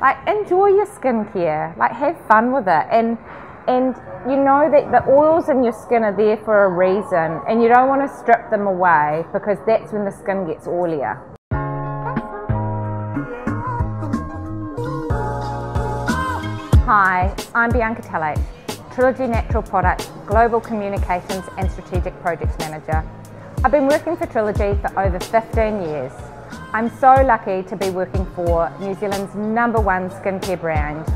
Like enjoy your skincare. Like have fun with it. And and you know that the oils in your skin are there for a reason and you don't want to strip them away because that's when the skin gets oilier. Hi, I'm Bianca Talaic, Trilogy Natural Products Global Communications and Strategic Projects Manager. I've been working for Trilogy for over 15 years. I'm so lucky to be working for New Zealand's number one skincare brand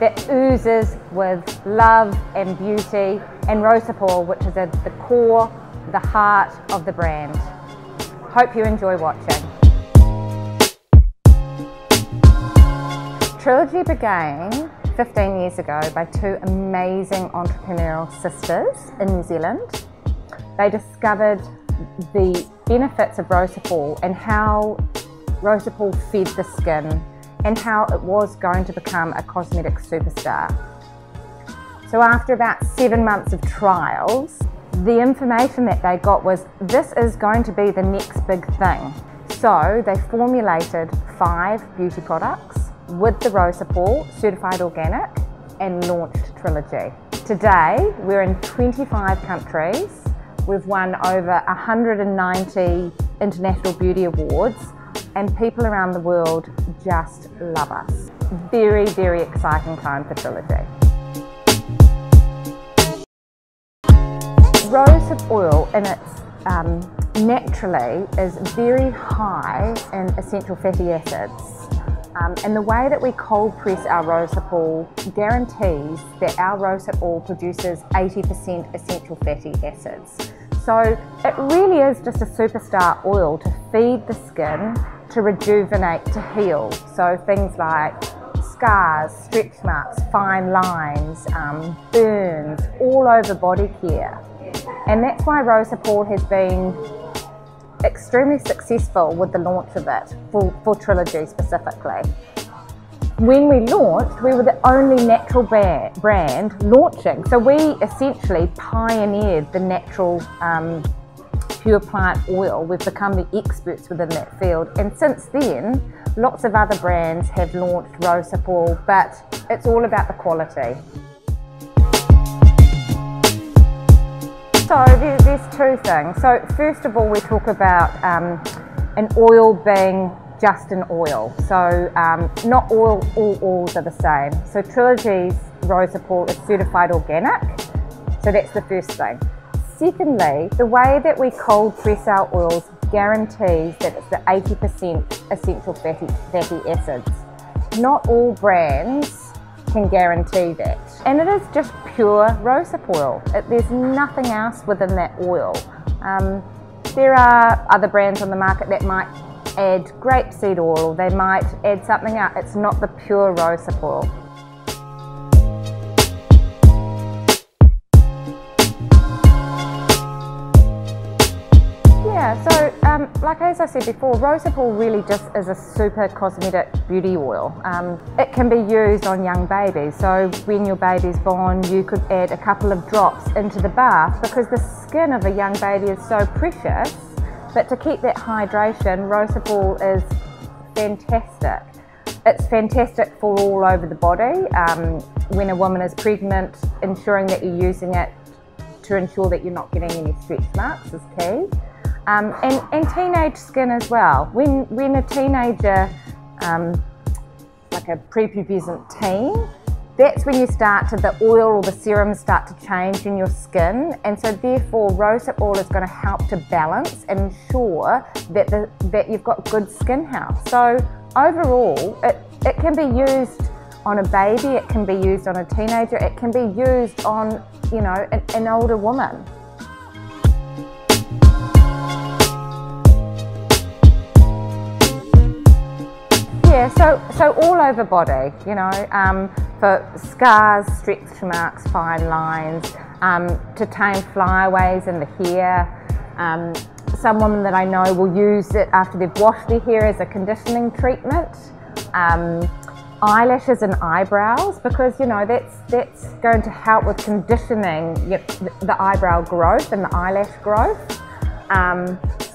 that oozes with love and beauty and rosehip oil, which is at the core, the heart of the brand. Hope you enjoy watching. Trilogy began 15 years ago by two amazing entrepreneurial sisters in New Zealand. They discovered the benefits of rosehip oil and how rosehip oil fed the skin and how it was going to become a cosmetic superstar. So after about seven months of trials, the information that they got was this is going to be the next big thing. So they formulated five beauty products with the rosehip oil certified organic and launched Trilogy. Today, we're in 25 countries. We've won over 190 international beauty awards and people around the world just love us. Very, very exciting time for Trilogy. Rosehip oil in its um, naturally is very high in essential fatty acids um, and the way that we cold press our rosehip oil guarantees that our rosehip oil produces 80% essential fatty acids. So it really is just a superstar oil to feed the skin, to rejuvenate, to heal. So things like scars, stretch marks, fine lines, um, burns, all over body care. And that's why Rosehip oil has been extremely successful with the launch of it for, for Trilogy specifically. When we launched, we were the only natural brand launching. So we essentially pioneered the natural um, pure plant oil. We've become the experts within that field. And since then, lots of other brands have launched Rosehip oil, but it's all about the quality. So there's two things. So first of all, we talk about um, an oil being just an oil. So um, not all, all oils are the same. So Trilogy's rosehip oil is certified organic. So that's the first thing. Secondly, the way that we cold press our oils guarantees that it's the 80% essential fatty, fatty acids. Not all brands can guarantee that. And it is just pure rosehip oil. It, there's nothing else within that oil. Um, there are other brands on the market that might add grapeseed oil, they might add something else. It's not the pure rosehip oil. Yeah, so um, like as I said before, rosehip oil really just is a super cosmetic beauty oil. Um, it can be used on young babies, so when your baby's born, you could add a couple of drops into the bath because the skin of a young baby is so precious. But to keep that hydration, oil is fantastic. It's fantastic for all over the body. Um, when a woman is pregnant, ensuring that you're using it to ensure that you're not getting any stretch marks is key. Um, and, and teenage skin as well. When, when a teenager, um, like a prepubescent teen, that's when you start to, the oil or the serums start to change in your skin. And so therefore rosehip oil is going to help to balance and ensure that, the, that you've got good skin health. So overall, it, it can be used on a baby, it can be used on a teenager, it can be used on, you know, an, an older woman. Yeah, so so all over body, you know, um, for scars, stretch marks, fine lines, um, to tame flyaways in the hair. Um, some women that I know will use it after they've washed their hair as a conditioning treatment. Um, eyelashes and eyebrows because you know that's that's going to help with conditioning you know, the eyebrow growth and the eyelash growth.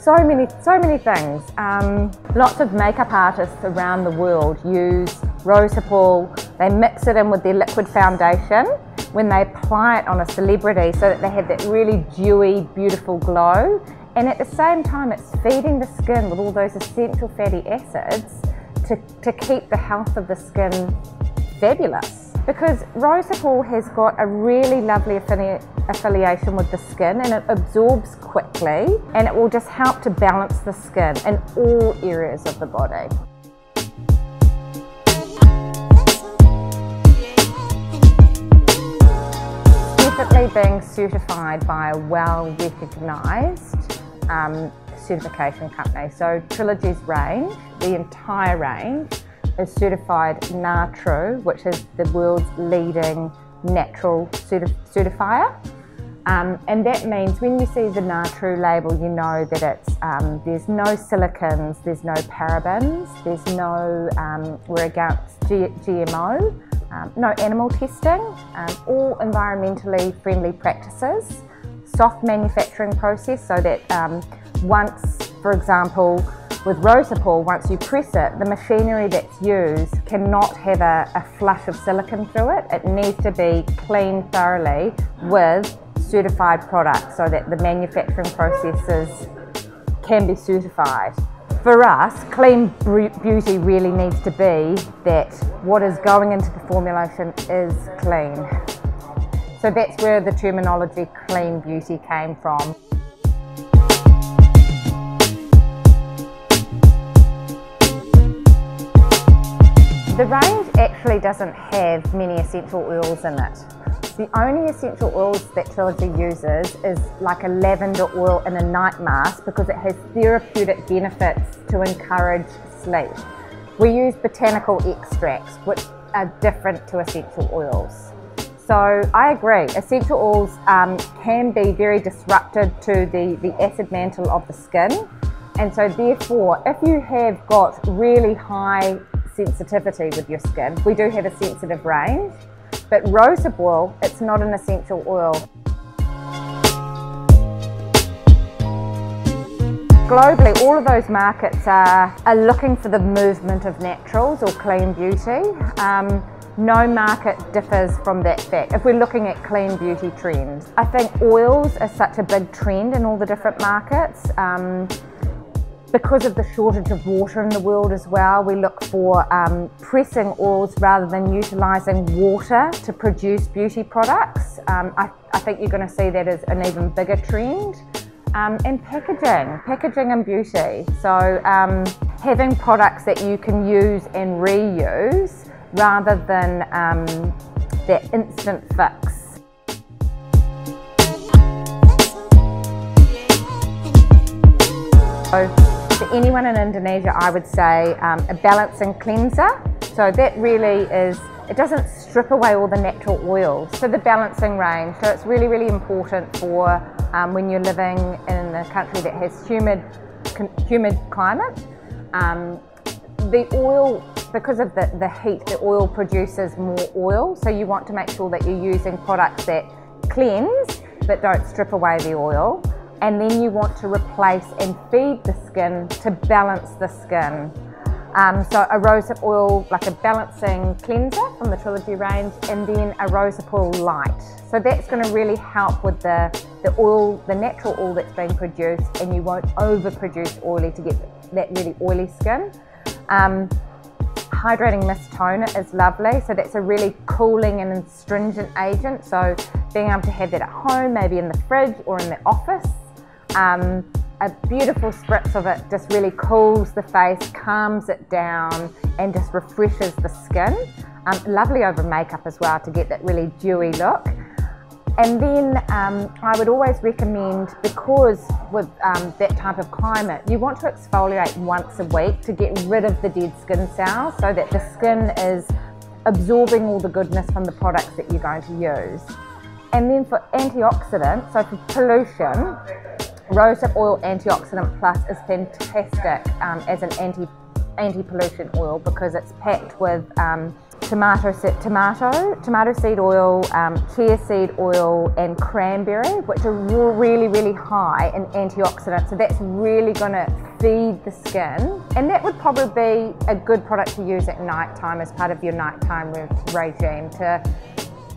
So many, so many things. Um, lots of makeup artists around the world use rosehip oil, they mix it in with their liquid foundation when they apply it on a celebrity so that they have that really dewy, beautiful glow. And at the same time, it's feeding the skin with all those essential fatty acids to, to keep the health of the skin fabulous. Because rosehip oil has got a really lovely affili affiliation with the skin and it absorbs quickly and it will just help to balance the skin in all areas of the body. Definitely being certified by a well recognised um, certification company. So Trilogy's range, the entire range, is certified NATRUE, which is the world's leading natural certif certifier. Um, and that means when you see the NATRUE label, you know that it's um, there's no silicons, there's no parabens, there's no um, we're against G GMO, um, no animal testing, um, all environmentally friendly practices, soft manufacturing process so that um, once, for example, with rosehip oil, once you press it, the machinery that's used cannot have a, a flush of silicon through it. It needs to be cleaned thoroughly with certified products so that the manufacturing processes can be certified. For us, clean beauty really needs to be that what is going into the formulation is clean. So that's where the terminology clean beauty came from. The range actually doesn't have many essential oils in it. The only essential oils that Trilogy uses is like a lavender oil in a night mask because it has therapeutic benefits to encourage sleep. We use botanical extracts which are different to essential oils. So I agree, essential oils um, can be very disrupted to the, the acid mantle of the skin. And so therefore, if you have got really high sensitivity with your skin. We do have a sensitive range, but rosehip oil, it's not an essential oil. Globally, all of those markets are, are looking for the movement of naturals or clean beauty. Um, no market differs from that fact. If we're looking at clean beauty trends, I think oils are such a big trend in all the different markets. Um, because of the shortage of water in the world as well, we look for um, pressing oils rather than utilising water to produce beauty products. Um, I, I, think you're going to see that as an even bigger trend. Um, and packaging, packaging and beauty. So um, having products that you can use and reuse rather than um, that instant fix. So, to anyone in Indonesia, I would say um, a balancing cleanser. So that really is, it doesn't strip away all the natural oils. So the balancing range, so it's really, really important for um, when you're living in a country that has humid, humid climate. Um, the oil, because of the, the heat, the oil produces more oil. So you want to make sure that you're using products that cleanse but don't strip away the oil and then you want to replace and feed the skin to balance the skin. Um, so a rosehip oil, like a balancing cleanser from the Trilogy range, and then a rosehip oil light. So that's going to really help with the, the oil, the natural oil that's being produced, and you won't overproduce oily to get that really oily skin. Um, hydrating mist toner is lovely, so that's a really cooling and astringent agent. So being able to have that at home, maybe in the fridge or in the office, um, a beautiful spritz of it just really cools the face, calms it down, and just refreshes the skin. Um, lovely over makeup as well to get that really dewy look. And then um, I would always recommend, because with um, that type of climate, you want to exfoliate once a week to get rid of the dead skin cells so that the skin is absorbing all the goodness from the products that you're going to use. And then for antioxidants, so for pollution, Rosehip Oil Antioxidant Plus is fantastic um, as an anti anti-pollution oil because it's packed with um, tomato tomato, tomato seed oil, um, chia seed oil, and cranberry, which are really, really high in antioxidants. So that's really going to feed the skin, and that would probably be a good product to use at night time as part of your nighttime regime. To,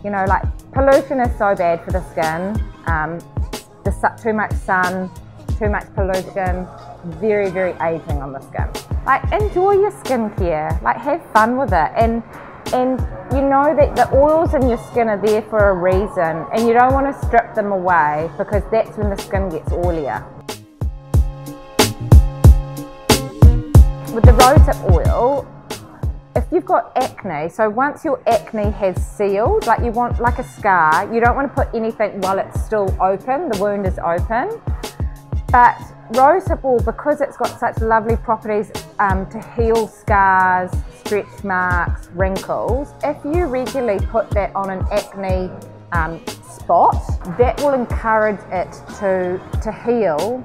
you know, like pollution is so bad for the skin. Um, the, too much sun, too much pollution, very, very aging on the skin. Like enjoy your skincare, like have fun with it and and you know that the oils in your skin are there for a reason and you don't want to strip them away because that's when the skin gets oilier. With the rosehip oil, if you've got acne, so once your acne has sealed, like you want like a scar, you don't want to put anything while it's still open, the wound is open. But rosehip because it's got such lovely properties um, to heal scars, stretch marks, wrinkles, if you regularly put that on an acne um, spot, that will encourage it to, to heal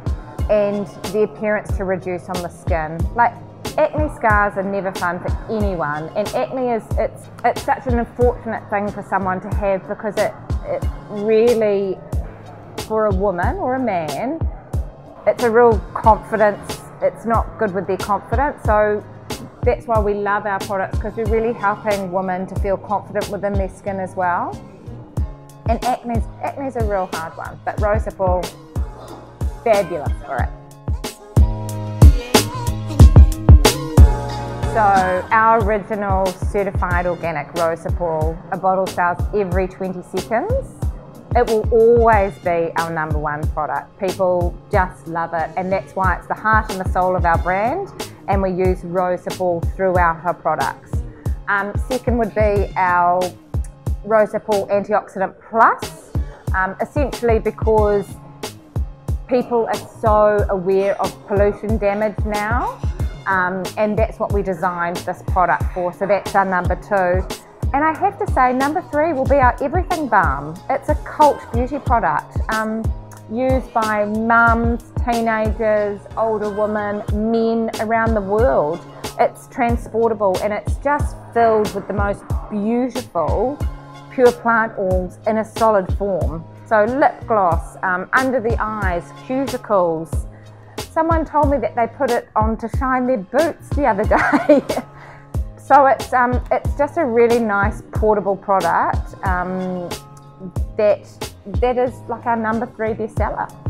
and the appearance to reduce on the skin. Like acne scars are never fun for anyone and acne is it's it's such an unfortunate thing for someone to have because it, it really for a woman or a man it's a real confidence, it's not good with their confidence. So that's why we love our products because we're really helping women to feel confident within their skin as well. And acne is a real hard one, but oil, fabulous for it. So our original certified organic rosehip oil, a bottle sells every 20 seconds. It will always be our number one product. People just love it and that's why it's the heart and the soul of our brand and we use rosehip oil throughout our products. Um, second would be our rosehip oil antioxidant plus, um, essentially because people are so aware of pollution damage now um, and that's what we designed this product for, so that's our number two. And I have to say, number three will be our Everything Balm. It's a cult beauty product um, used by mums, teenagers, older women, men around the world. It's transportable and it's just filled with the most beautiful pure plant oils in a solid form. So lip gloss, um, under the eyes, cuticles. Someone told me that they put it on to shine their boots the other day. So it's, um, it's just a really nice portable product um, that, that is like our number three bestseller.